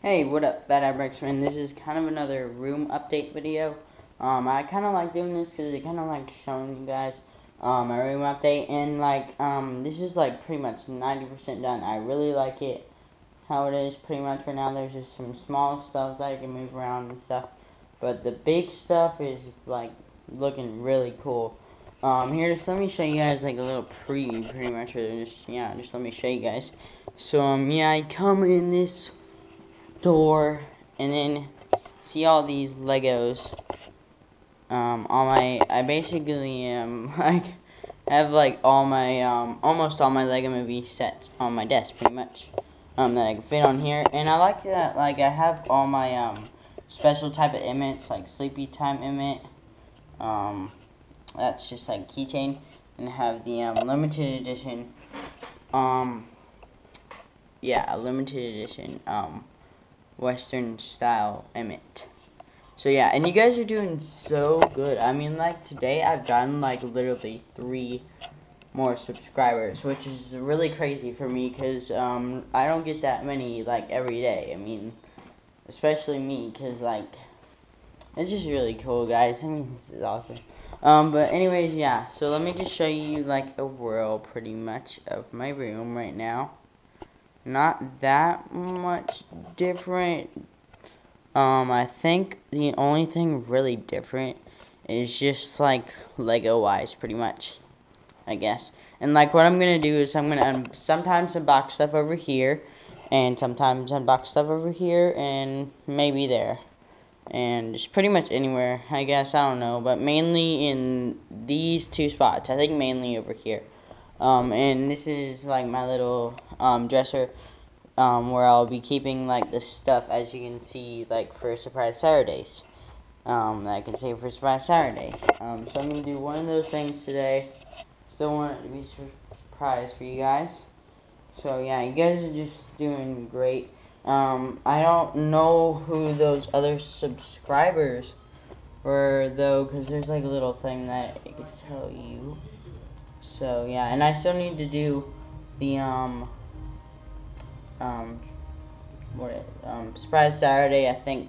Hey, what up, Bad Brexman? This is kind of another room update video. Um, I kind of like doing this because it kind of like showing you guys um, my room update. And like, um, this is like pretty much 90% done. I really like it how it is pretty much right now. There's just some small stuff that I can move around and stuff. But the big stuff is like looking really cool. Um, here, just let me show you guys like a little preview pretty much. Or just, yeah, just let me show you guys. So, um, yeah, I come in this door and then see all these Legos. Um, on my, I basically am like, have like all my, um, almost all my Lego movie sets on my desk pretty much, um, that I can fit on here, and I like that, like, I have all my, um, special type of Emmets, like Sleepy Time Emmet, um, that's just like keychain, and have the, um, limited edition, um, yeah, limited edition, um, Western style Emmet. So yeah, and you guys are doing so good. I mean, like today I've gotten like literally three more subscribers, which is really crazy for me because um, I don't get that many like every day. I mean, especially me because like it's just really cool, guys. I mean, this is awesome. Um, but anyways, yeah. So let me just show you like a whirl, pretty much, of my room right now not that much different. Um, I think the only thing really different is just like Lego wise, pretty much. I guess. And like what I'm gonna do is I'm gonna sometimes unbox stuff over here, and sometimes unbox stuff over here, and maybe there, and just pretty much anywhere. I guess I don't know, but mainly in these two spots. I think mainly over here. Um, and this is like my little um, dresser um, where I'll be keeping like the stuff as you can see like for surprise Saturdays. Um, that I can save for surprise Saturdays. Um, so I'm gonna do one of those things today. Still want it to be surprise for you guys. So yeah, you guys are just doing great. Um, I don't know who those other subscribers were though, because there's like a little thing that it could tell you. So yeah, and I still need to do the um um what um surprise Saturday I think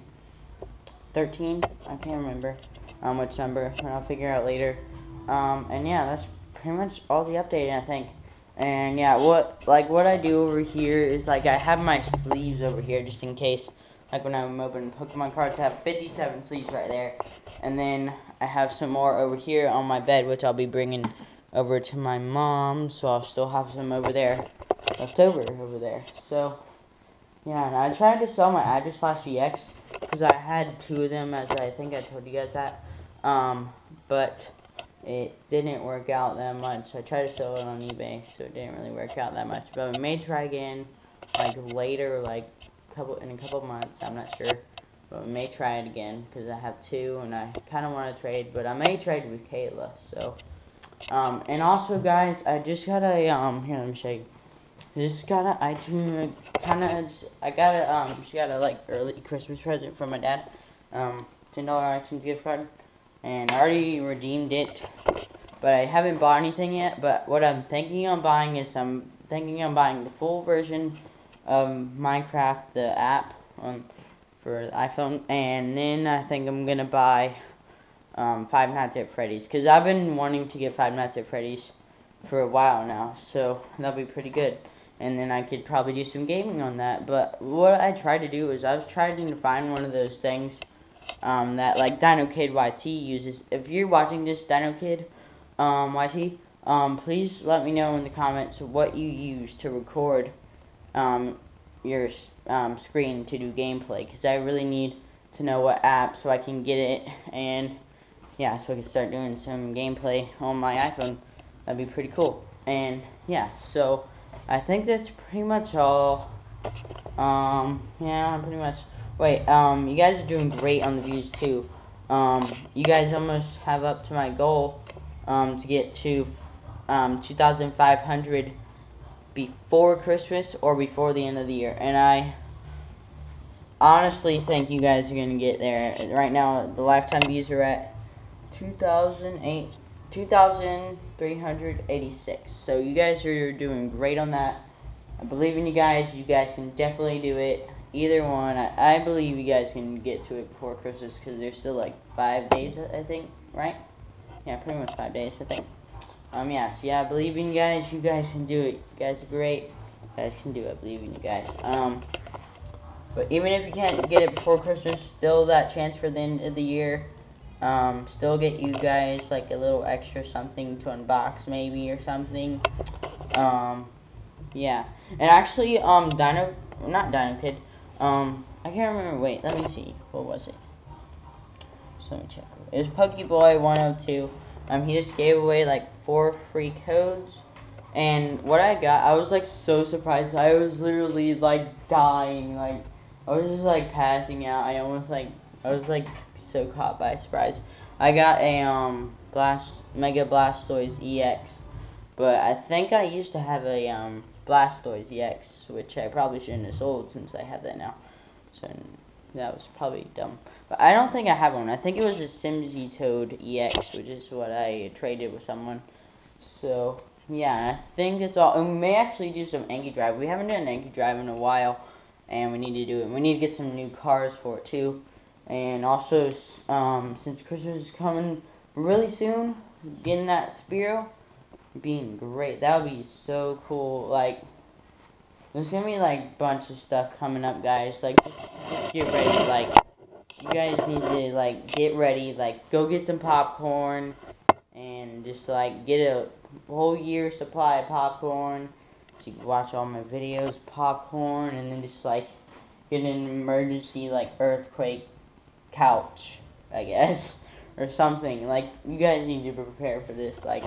13 I can't remember um which number and I'll figure out later. Um and yeah that's pretty much all the update I think. And yeah what like what I do over here is like I have my sleeves over here just in case like when I'm opening Pokemon cards I have 57 sleeves right there. And then I have some more over here on my bed which I'll be bringing over to my mom, so I'll still have some over there, left over over there. So, yeah, and I tried to sell my Aegislash EX, because I had two of them, as I think I told you guys that, um, but it didn't work out that much. I tried to sell it on eBay, so it didn't really work out that much, but we may try again, like, later, like, couple in a couple months, I'm not sure. But we may try it again, because I have two, and I kind of want to trade, but I may trade with Kayla, so... Um, and also, guys, I just got a, um, here, let me show you. Just got a iTunes, kind of, I got a, um, she got a, like, early Christmas present from my dad. Um, $10 iTunes gift card. And I already redeemed it. But I haven't bought anything yet. But what I'm thinking on buying is I'm thinking on buying the full version of Minecraft, the app, on, for the iPhone. And then I think I'm going to buy um, Five Nights at Freddy's because I've been wanting to get Five Nights at Freddy's for a while now, so that'll be pretty good. And then I could probably do some gaming on that. But what I tried to do is I was trying to find one of those things um, that like Dino Kid YT uses. If you're watching this Dino Kid um, YT, um, please let me know in the comments what you use to record um, your um, screen to do gameplay because I really need to know what app so I can get it and yeah, so I can start doing some gameplay on my iPhone. That'd be pretty cool. And yeah, so I think that's pretty much all. Um, yeah, pretty much. Wait, um, you guys are doing great on the views too. Um, you guys almost have up to my goal, um, to get to, um, 2,500 before Christmas or before the end of the year. And I honestly think you guys are going to get there. Right now, the lifetime views are at 2008 2,386. So you guys are doing great on that. I believe in you guys. You guys can definitely do it. either one. I, I believe you guys can get to it before Christmas because there's still like five days, I think, right? Yeah, pretty much five days, I think. Um, yeah, so yeah, I believe in you guys. You guys can do it. You guys are great. You guys can do it. I believe in you guys. Um, but even if you can't get it before Christmas, still that chance for the end of the year. Um, still get you guys like a little extra something to unbox maybe or something. Um, yeah. And actually, um, Dino, not Dino Kid, um, I can't remember, wait, let me see, what was it? So let me check. It was Pokeboy102. Um, he just gave away like four free codes. And what I got, I was like so surprised. I was literally like dying. Like, I was just like passing out. I almost like, I was like so caught by surprise. I got a um, Blast, Mega Blastoise EX. But I think I used to have a um, Blastoise EX, which I probably shouldn't have sold since I have that now. So that was probably dumb. But I don't think I have one. I think it was a Seismitoad EX, which is what I traded with someone. So, yeah, I think it's all. And we may actually do some Anki Drive. We haven't done an Anki Drive in a while, and we need to do it. We need to get some new cars for it, too. And also, um, since Christmas is coming really soon, getting that Spearow being great. That would be so cool. Like, there's gonna be like a bunch of stuff coming up, guys. Like, just, just get ready. Like, you guys need to like get ready. Like, go get some popcorn and just like get a whole year supply of popcorn. So you can watch all my videos, popcorn, and then just like get an emergency like earthquake couch, I guess, or something. Like, you guys need to prepare for this. Like,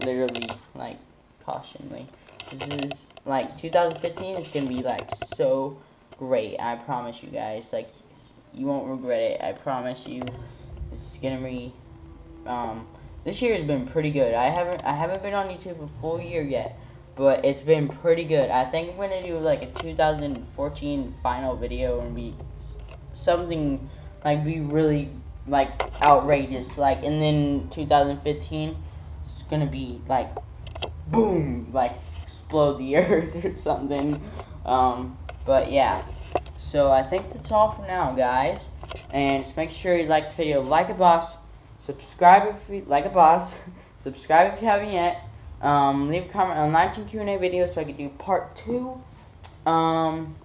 literally, like, cautionly. This is, like, 2015 is to be, like, so great. I promise you guys. Like, you won't regret it. I promise you. It's going to be, um, this year has been pretty good. I haven't, I haven't been on YouTube a full year yet. But it's been pretty good. I think I'm to do, like, a 2014 final video and be something, like, be really, like, outrageous. Like, and then 2015 it's to be, like, boom, like explode the earth or something. Um, but yeah, so I think that's all for now, guys. And just make sure you like the video, like a boss, subscribe if you like a boss, subscribe if you haven't yet. Um, leave a comment on 19 Q&A video so I can do part two. Um,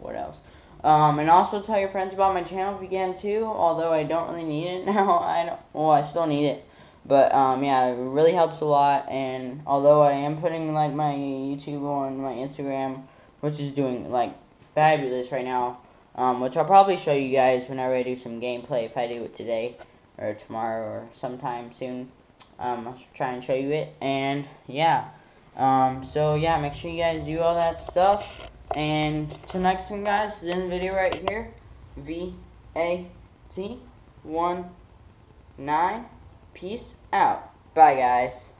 what else? Um, and also tell your friends about my channel if you can too. Although I don't really need it now. I don't. Well, I still need it. But, um, yeah, it really helps a lot, and although I am putting, like, my YouTube on my Instagram, which is doing, like, fabulous right now, um, which I'll probably show you guys whenever I do some gameplay, if I do it today, or tomorrow, or sometime soon, um, I'll try and show you it, and, yeah, um, so, yeah, make sure you guys do all that stuff, and till next time, guys, this is the video right here, V-A-T, 1, 9, Peace out. Bye, guys.